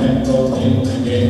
and go in again.